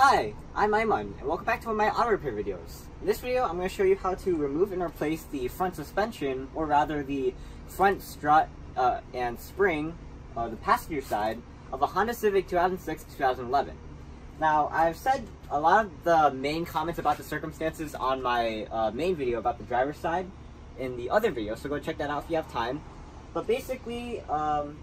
Hi, I'm Aiman, and welcome back to one of my auto repair videos. In this video, I'm going to show you how to remove and replace the front suspension, or rather the front strut uh, and spring, uh, the passenger side, of a Honda Civic 2006-2011. Now, I've said a lot of the main comments about the circumstances on my uh, main video about the driver's side in the other video, so go check that out if you have time. But basically, um,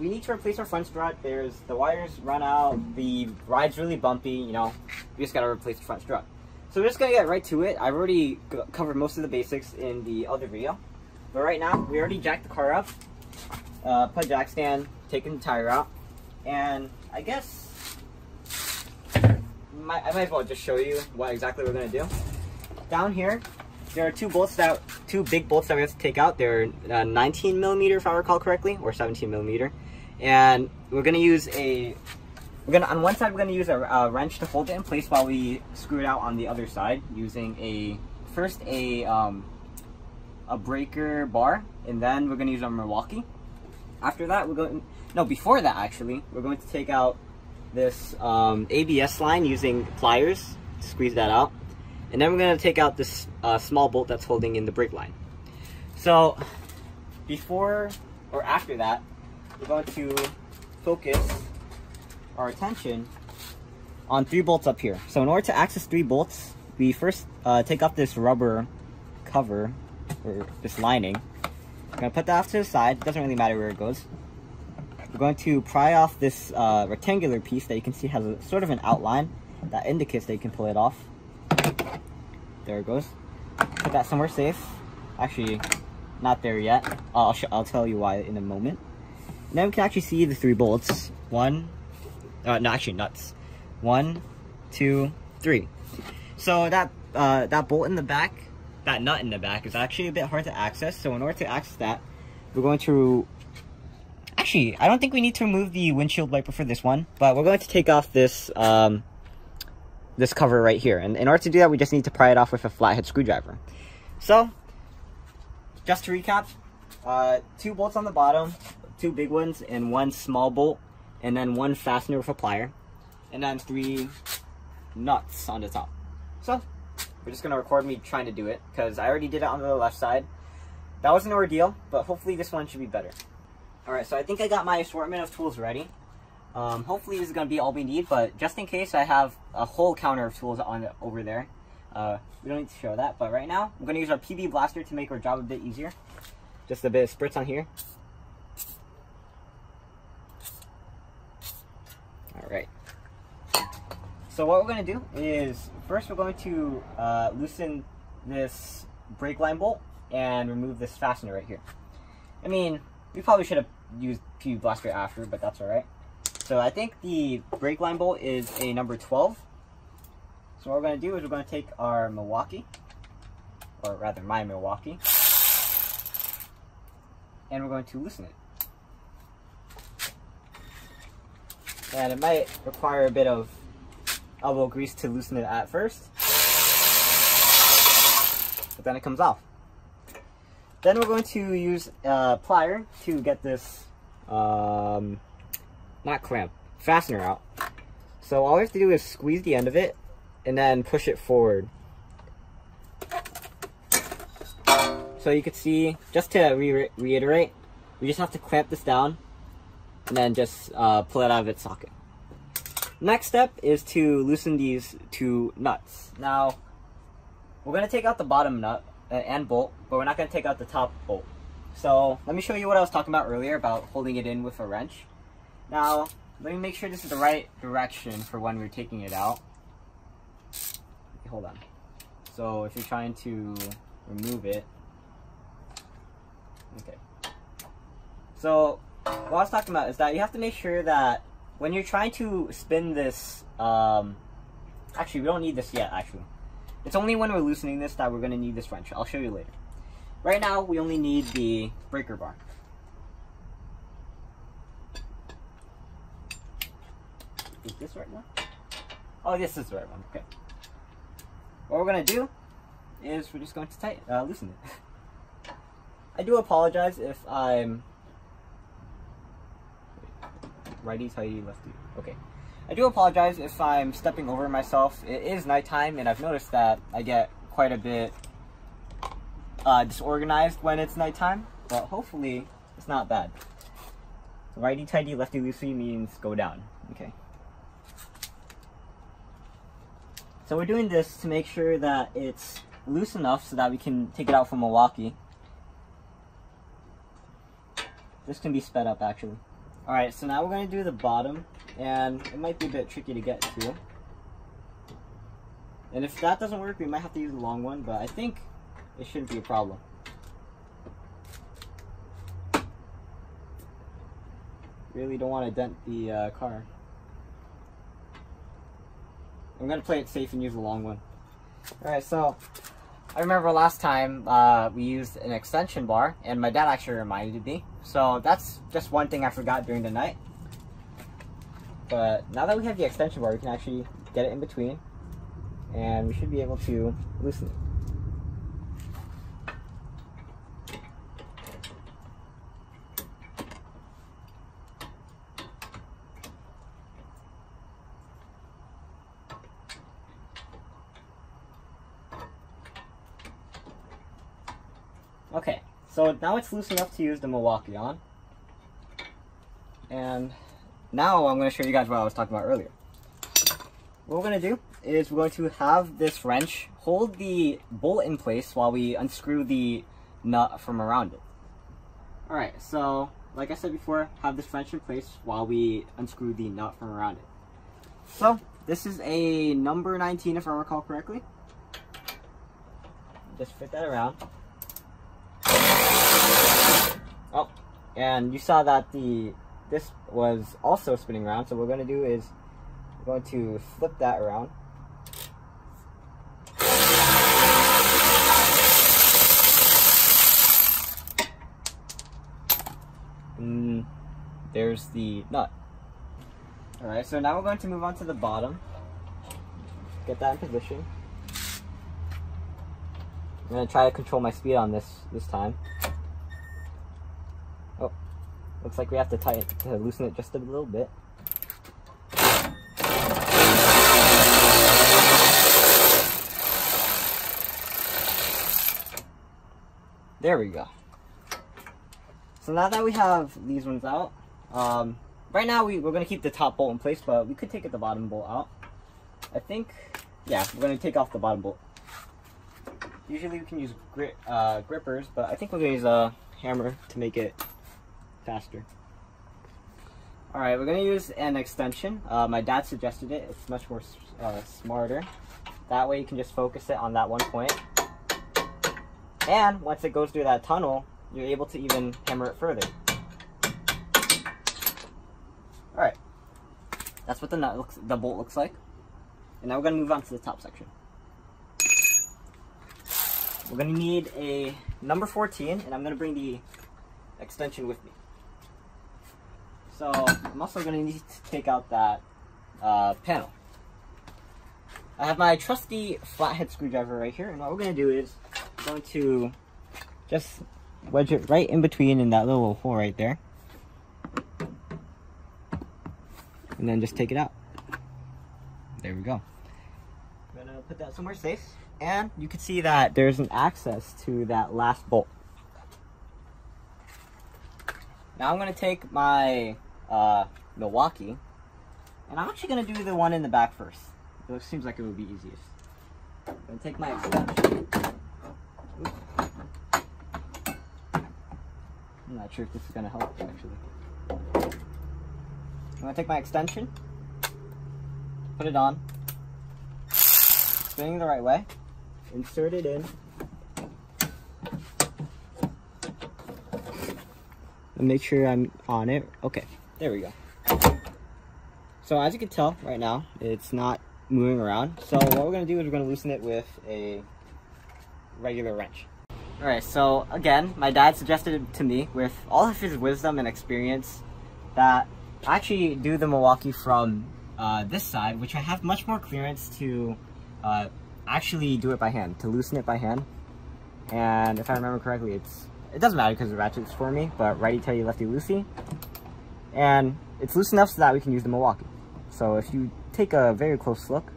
we need to replace our front strut. There's the wires run out, the ride's really bumpy, you know, we just gotta replace the front strut. So we're just gonna get right to it. I've already covered most of the basics in the other video. But right now, we already jacked the car up, uh, put jack stand, taken the tire out, and I guess might, I might as well just show you what exactly we're gonna do. Down here, there are two bolts that, two big bolts that we have to take out. They're uh, 19 millimeter, if I recall correctly, or 17 millimeter. And we're gonna use a, we're gonna, on one side, we're gonna use a, a wrench to hold it in place while we screw it out on the other side using a, first a, um, a breaker bar, and then we're gonna use a Milwaukee. After that, we're going, no, before that actually, we're going to take out this um, ABS line using pliers to squeeze that out. And then we're going to take out this uh, small bolt that's holding in the brake line. So before or after that, we're going to focus our attention on three bolts up here. So in order to access three bolts, we first uh, take off this rubber cover, or this lining. I'm going to put that off to the side. It doesn't really matter where it goes. We're going to pry off this uh, rectangular piece that you can see has a sort of an outline that indicates that you can pull it off. There it goes. Put that somewhere safe. Actually, not there yet. I'll, I'll tell you why in a moment. Now we can actually see the three bolts. One, uh, no, actually nuts. One, two, three. So that uh, that bolt in the back, that nut in the back is actually a bit hard to access. So in order to access that, we're going to Actually, I don't think we need to remove the windshield wiper for this one, but we're going to take off this um, this cover right here. And in order to do that, we just need to pry it off with a flathead screwdriver. So, just to recap, uh, two bolts on the bottom, two big ones, and one small bolt, and then one fastener with a plier, and then three nuts on the top. So, we're just going to record me trying to do it, because I already did it on the left side. That was an ordeal, but hopefully this one should be better. Alright, so I think I got my assortment of tools ready. Um, hopefully this is going to be all we need, but just in case I have a whole counter of tools on over there. Uh, we don't need to show that, but right now I'm going to use our PB Blaster to make our job a bit easier. Just a bit of spritz on here. Alright. So what we're going to do is, first we're going to uh, loosen this brake line bolt and remove this fastener right here. I mean, we probably should have used PB Blaster after, but that's alright. So I think the brake line bolt is a number 12. So what we're going to do is we're going to take our Milwaukee, or rather my Milwaukee, and we're going to loosen it. And it might require a bit of elbow grease to loosen it at first, but then it comes off. Then we're going to use a plier to get this, um, not clamp, fastener out. So all we have to do is squeeze the end of it and then push it forward. So you can see, just to re reiterate, we just have to clamp this down and then just uh, pull it out of its socket. Next step is to loosen these two nuts. Now, we're going to take out the bottom nut uh, and bolt, but we're not going to take out the top bolt. So let me show you what I was talking about earlier about holding it in with a wrench. Now, let me make sure this is the right direction for when we're taking it out. Hold on. So if you're trying to remove it, okay. So what I was talking about is that you have to make sure that when you're trying to spin this, um, actually we don't need this yet actually. It's only when we're loosening this that we're going to need this wrench. I'll show you later. Right now, we only need the breaker bar. Is this right one? Oh, this is the right one. Okay. What we're to do is we're just going to tighten, uh, loosen it. I do apologize if I'm righty, tighty, lefty. Okay. I do apologize if I'm stepping over myself. It is nighttime, and I've noticed that I get quite a bit uh, disorganized when it's nighttime, but hopefully it's not bad. Righty tighty, lefty loosey means go down. Okay. So we're doing this to make sure that it's loose enough so that we can take it out from Milwaukee. This can be sped up actually. Alright, so now we're going to do the bottom, and it might be a bit tricky to get to. And if that doesn't work, we might have to use a long one, but I think it shouldn't be a problem. Really don't want to dent the uh, car. I'm to play it safe and use a long one. Alright, so I remember last time uh, we used an extension bar, and my dad actually reminded me. So that's just one thing I forgot during the night. But now that we have the extension bar, we can actually get it in between, and we should be able to loosen it. Okay, so now it's loose enough to use the Milwaukee on. And now I'm going to show you guys what I was talking about earlier. What we're going to do is we're going to have this wrench hold the bolt in place while we unscrew the nut from around it. Alright, so like I said before, have this wrench in place while we unscrew the nut from around it. So, this is a number 19 if I recall correctly. Just fit that around. Oh, and you saw that the this was also spinning around. So what we're going to do is we're going to flip that around. And there's the nut. Alright, so now we're going to move on to the bottom. Get that in position. I'm going to try to control my speed on this this time. Looks like we have to tighten to loosen it just a little bit. There we go. So now that we have these ones out, um, right now we, we're going to keep the top bolt in place, but we could take the bottom bolt out. I think, yeah, we're going to take off the bottom bolt. Usually we can use grit, uh, grippers, but I think we're going to use a hammer to make it faster. Alright, we're going to use an extension. Uh, my dad suggested it. It's much more uh, smarter. That way you can just focus it on that one point. And once it goes through that tunnel, you're able to even hammer it further. Alright. That's what the nut looks the bolt looks like. And now we're gonna move on to the top section. We're gonna need a number 14 and I'm gonna bring the extension with me. So I'm also going to need to take out that uh, panel. I have my trusty flathead screwdriver right here, and what we're going to do is I'm going to just wedge it right in between in that little hole right there. And then just take it out. There we go. I'm going to put that somewhere safe. And you can see that there's an access to that last bolt. Now I'm going to take my uh, Milwaukee. And I'm actually going to do the one in the back first. It seems like it would be easiest. I'm going to take my extension. I'm not sure if this is going to help, actually. I'm going to take my extension, put it on, spinning the right way, insert it in, and make sure I'm on it. Okay. There we go. So as you can tell right now, it's not moving around. So what we're to do is we're to loosen it with a regular wrench. Alright, so again, my dad suggested to me, with all of his wisdom and experience, that I actually do the Milwaukee from uh, this side, which I have much more clearance to uh, actually do it by hand, to loosen it by hand. And if I remember correctly, it's it doesn't matter because the ratchet's for me, but righty tighty lefty loosey and it's loose enough so that we can use the Milwaukee. So if you take a very close look,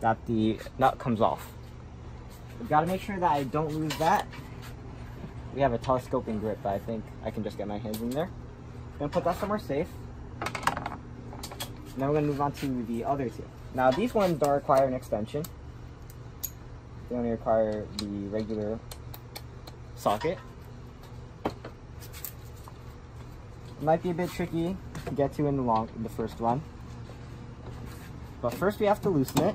that the nut comes off. We gotta make sure that I don't lose that. We have a telescoping grip, but I think I can just get my hands in there. Gonna put that somewhere safe. Now we're gonna move on to the other two. Now these ones don't require an extension. They only require the regular socket. It might be a bit tricky to get to in the long in the first one. But first we have to loosen it.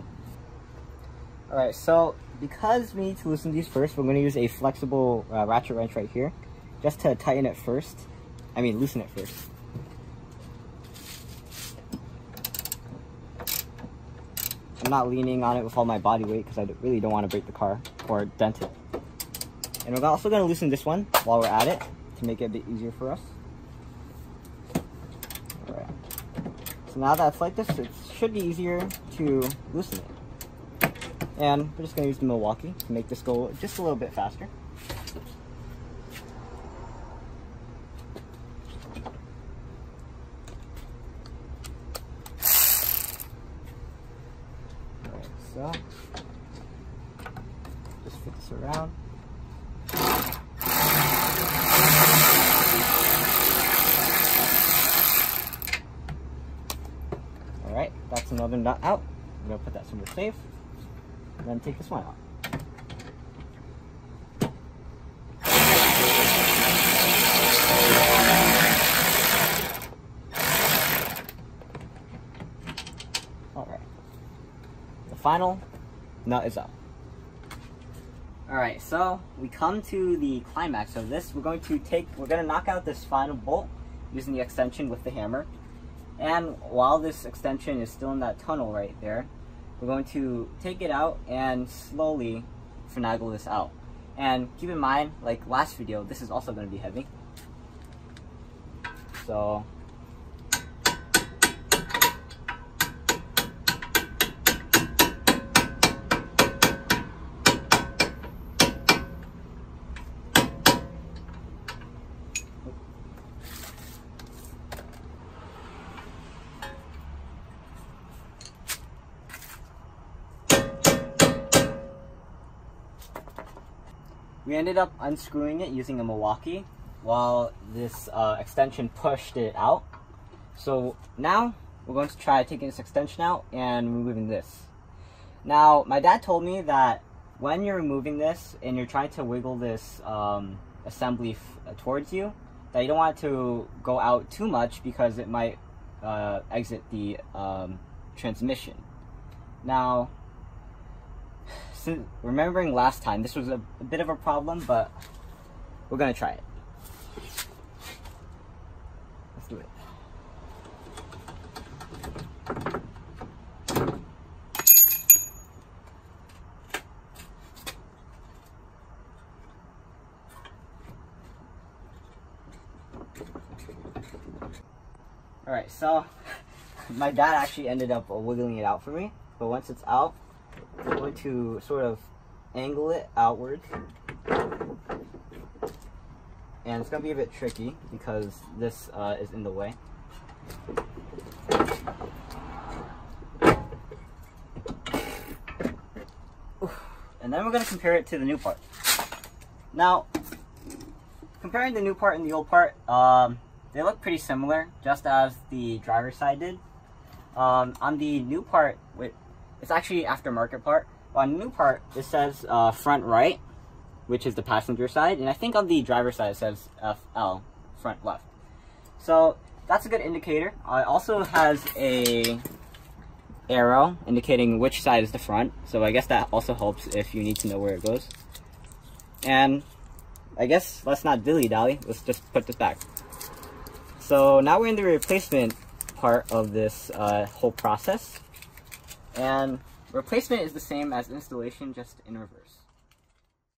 Alright, so because we need to loosen these first, we're going to use a flexible uh, ratchet wrench right here. Just to tighten it first. I mean, loosen it first. I'm not leaning on it with all my body weight because I really don't want to break the car or dent it. And we're also going to loosen this one while we're at it to make it a bit easier for us. Alright. So now that it's like this, it should be easier to loosen it. And we're just going to use the Milwaukee to make this go just a little bit faster. Alright, so just fit this around. Alright, that's another nut out. I'm to put that somewhere safe. Then take this one out. Alright. The final nut is out. Alright, so we come to the climax of this. We're going to take, we're going to knock out this final bolt using the extension with the hammer. And while this extension is still in that tunnel right there, we're going to take it out and slowly finagle this out. And keep in mind, like last video, this is also going to be heavy. So We ended up unscrewing it using a Milwaukee while this uh, extension pushed it out. So now we're going to try taking this extension out and removing this. Now, my dad told me that when you're removing this and you're trying to wiggle this um, assembly uh, towards you, that you don't want to go out too much because it might uh, exit the um, transmission. Now, remembering last time, this was a, a bit of a problem, but we're gonna try it. Let's do it. Alright, so my dad actually ended up wiggling it out for me, but once it's out, I'm going to sort of angle it outwards. And it's going to be a bit tricky because this uh, is in the way. And then we're going to compare it to the new part. Now, comparing the new part and the old part, um, they look pretty similar, just as the driver's side did. Um, on the new part, it's actually aftermarket part. On the new part, it says uh, front right, which is the passenger side, and I think on the driver side it says FL, front left. So that's a good indicator. Uh, it also has a arrow indicating which side is the front, so I guess that also helps if you need to know where it goes. And I guess let's not dilly-dally, let's just put this back. So now we're in the replacement part of this uh, whole process. And replacement is the same as installation, just in reverse.